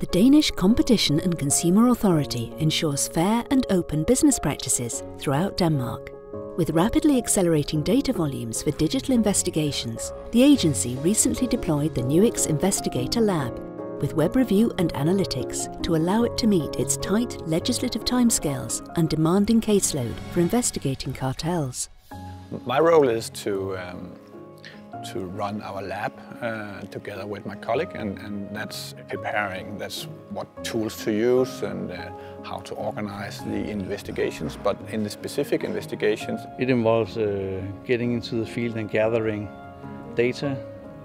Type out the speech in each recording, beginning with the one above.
The Danish Competition and Consumer Authority ensures fair and open business practices throughout Denmark. With rapidly accelerating data volumes for digital investigations, the agency recently deployed the Nuix Investigator Lab with web review and analytics to allow it to meet its tight legislative timescales and demanding caseload for investigating cartels. My role is to um, to run our lab uh, together with my colleague and, and, that's preparing, that's what tools to use and uh, how to organize the investigations. But in the specific investigations... It involves uh, getting into the field and gathering data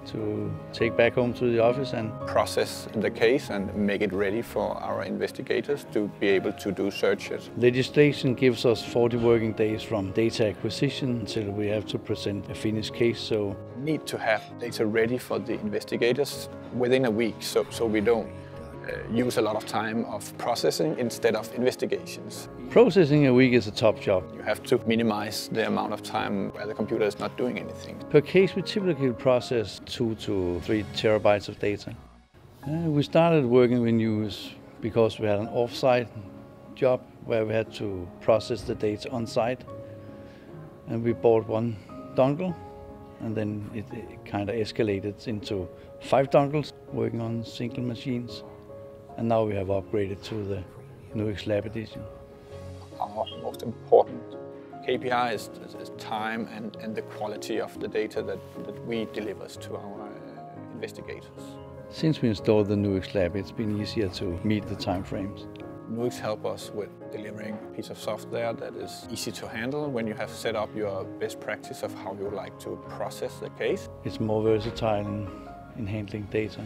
to take back home to the office and process the case and make it ready for our investigators to be able to do searches. Legislation gives us 40 working days from data acquisition until we have to present a finished case. So need to have data ready for the investigators within a week so, so we don't use a lot of time of processing instead of investigations. Processing a week is a tough job. You have to minimize the amount of time where the computer is not doing anything. Per case we typically process two to three terabytes of data. Uh, we started working with Nuix because we had an off-site job where we had to process the data on site and we bought one dongle and then it, it kind of escalated into five dongles working on single machines and now we have upgraded to the Nuix Lab Edition. Our most important KPI is, is time and, and, the quality of the data that, that we deliver to our uh, investigators. Since we installed the Nuix Lab, it's been easier to meet the time frames. Nuix help us with delivering a piece of software that is easy to handle when you have set up your best practice of how you like to process the case. It's more versatile in, in handling data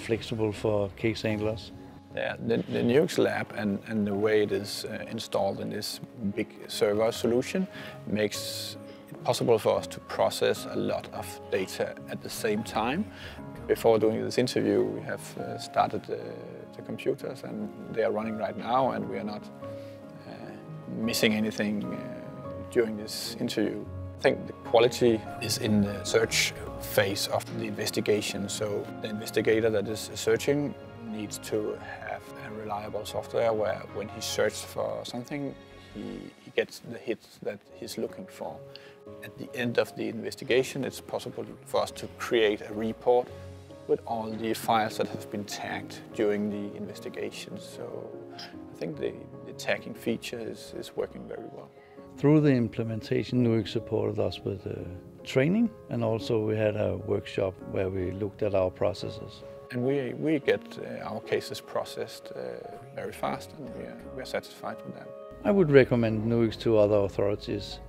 flexible for case handlers. Yeah, the, the Nuix lab and, and the way it is uh, installed in this big server solution makes it possible for us to process a lot of data at the same time. Before doing this interview, we have uh, started uh, the computers and they are running right now and we are not uh, missing anything uh, during this interview. I think the quality is in the search phase of the investigation. So the investigator that is searching needs to have a reliable software where when he searches for something, he, he gets the hits that he's looking for. At the end of the investigation, it's possible for us to create a report with all the files that have been tagged during the investigation. So I think the, the tagging feature is, is working very well. Through the implementation, Nuix supported us with uh, training and also we had a workshop where we looked at our processes. And we, we get uh, our cases processed uh, very fast and we are, we are satisfied with that. I would recommend Nuix to other authorities